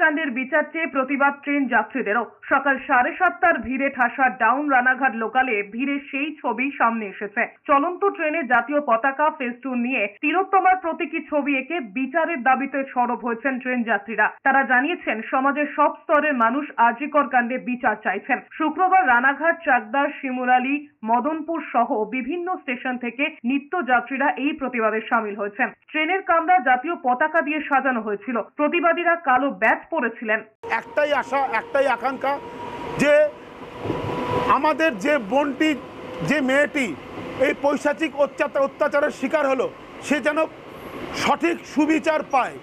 কাণ্ডের বিচার চেয়ে প্রতিবাদ ট্রেন যাত্রীদেরও। সকাল সাড়ে সাতটার ভিড়ে ঠাসা ডাউন রানাঘাট লোকালে ভিড়ে সেই ছবি সামনে এসেছে। চলন্ত ট্রেনে জাতীয় পতাকা ফেস্টুন নিয়ে প্রতীকী ছবি এঁকে বিচারের দাবিতে সরব হয়েছেন ট্রেন যাত্রীরা। তারা জানিয়েছেন, সমাজের সব স্তরের মানুষ আরজিকর কাণ্ডে বিচার চাইছেন। শুক্রবার রানাঘাট, চাকদার শিমুরালী মদনপুর সহ বিভিন্ন স্টেশন থেকে নিত্য যাত্রীরা এই প্রতিবাদে সামিল হয়েছেন। ট্রেনের কামরা জাতীয় পতাকা দিয়ে সাজানো হয়েছিল। প্রতিবাদীরা কালো ব্যাচ পরেছিলেন। একটাই আশা, একটাই আকাঙ্ক্ষা যে আমাদের যে বোনটি, যে মেয়েটি এই পৈশাচিক অত্যাচার অত্যাচারের শিকার হলো, সে যেন সঠিক সুবিচার পায়।